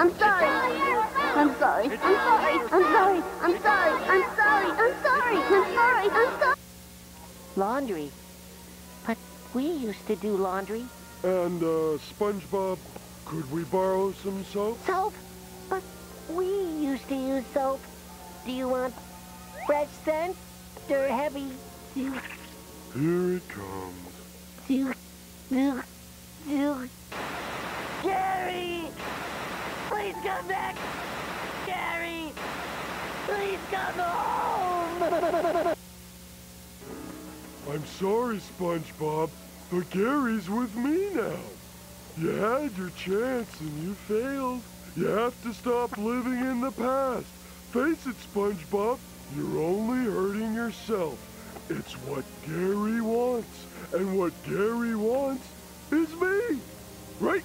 I'm sorry. I'm sorry. I'm sorry. I'm sorry. I'm sorry. I'm sorry. I'm sorry. I'm sorry. I'm sorry. Laundry. But we used to do laundry. And, uh, SpongeBob, could we borrow some soap? Soap? But we used to use soap. Do you want fresh scent or heavy? Here it comes. Please come back! Gary! Please come home! I'm sorry, SpongeBob, but Gary's with me now. You had your chance and you failed. You have to stop living in the past. Face it, SpongeBob, you're only hurting yourself. It's what Gary wants, and what Gary wants is me. Right?